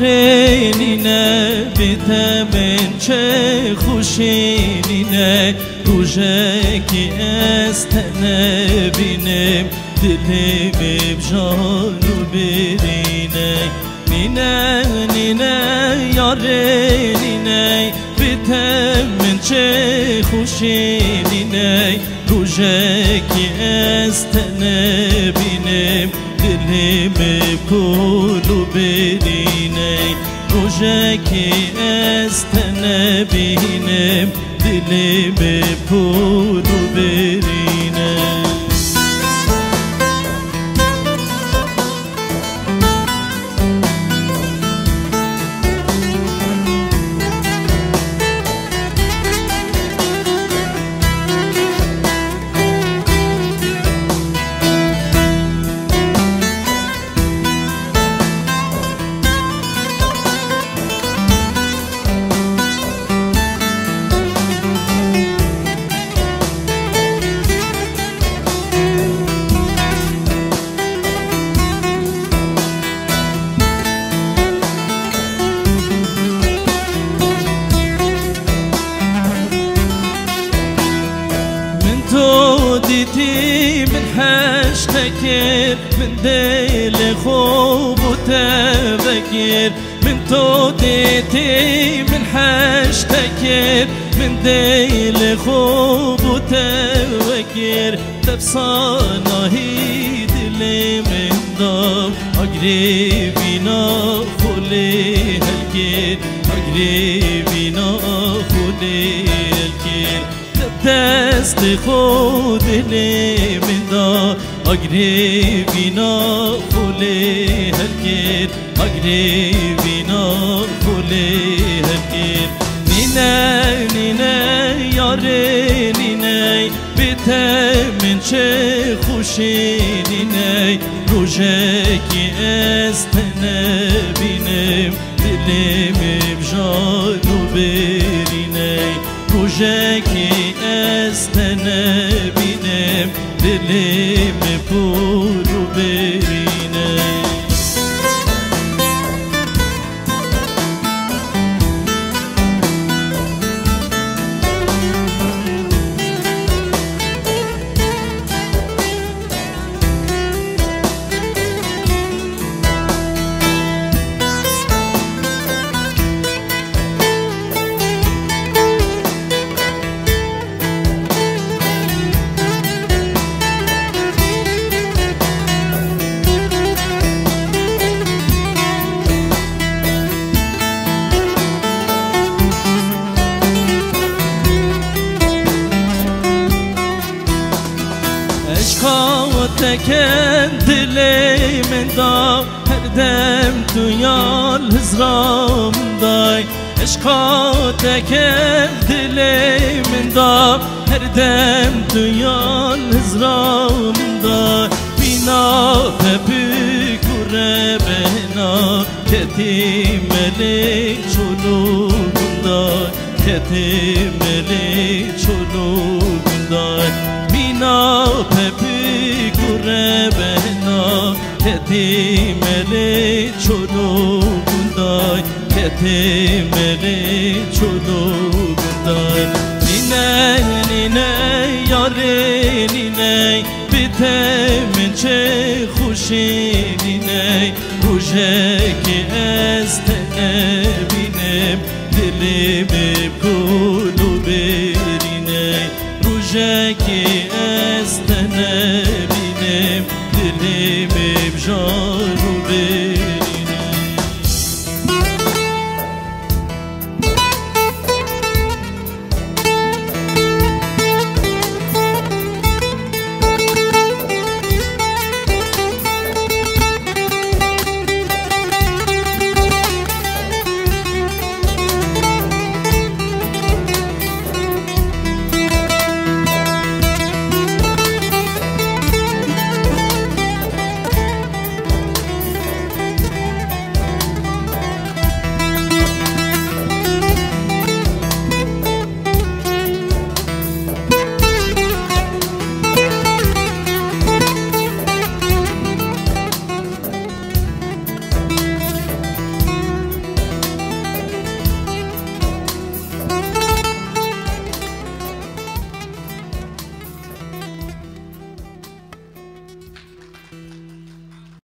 نینه بیته من چه خوشینینه روژه کی است نبینم دلی بیم جانو بیرینه نینه نینه یاره نینه بیته من چه خوشینینه روژه کی است نبینم دلی بیم کلو بیرینه Može ki estene binim dilimi puru verim بكير من ديل خوب وتبكير من توديتي من حشتكير من ديل خوب وتبكير تبصانا هيد اللي من دار أجري بنا خلي هالكير أجري بنا خلي هالكير دست خود من دار مجره وینا خوره هرکی مجره وینا خوره هرکی نی نی نیاره نی نی من چه خوشی نی نی روزه که است نبینم دلم çeken dileğime da Her dem duyar hızramday Eşka teken dileğime da Her dem duyar hızramday Bina ve bükure bena Kedi melek çoluğunda Kedi melek çoluğunda Bina ve bükure Kure bena Tedi mele çolubunday Tedi mele çolubunday Nine nine yare nine Bite mençe huşi nine Huşe ki este evinem Dilim kulubirine Huşe ki